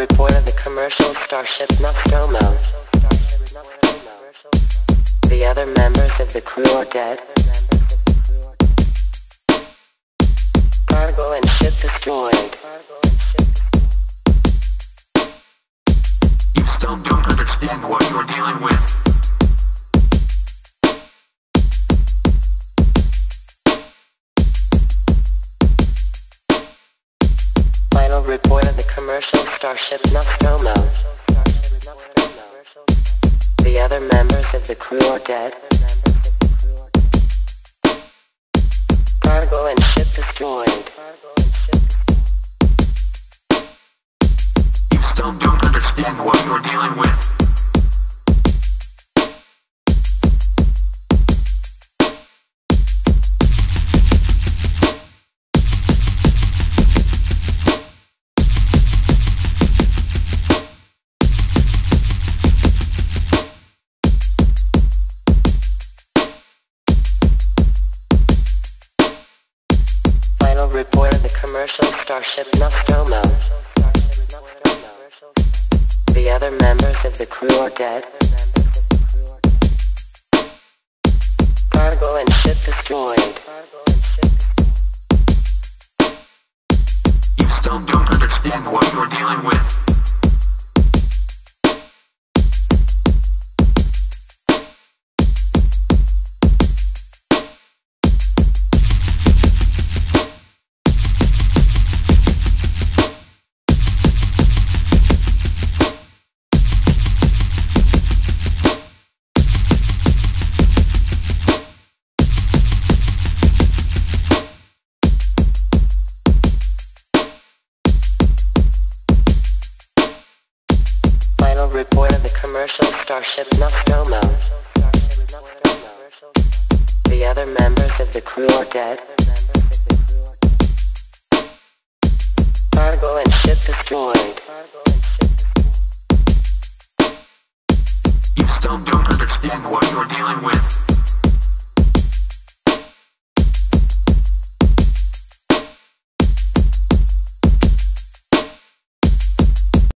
report of the commercial starship Nostromo. The other members of the crew are dead. Cargo and ship destroyed. You still don't understand what you're dealing with. Final report of the commercial starship Nostromo. The other members of the crew are dead. Cargo and ship destroyed. You still don't understand what you're dealing with. Commercial starship Nostromo. The other members of the crew are dead. Cargo and ship destroyed. You still don't understand what you're dealing with. Commercial starship Nostromo. The other members of the crew are dead. Cargo and ship destroyed. You still don't understand what you're dealing with.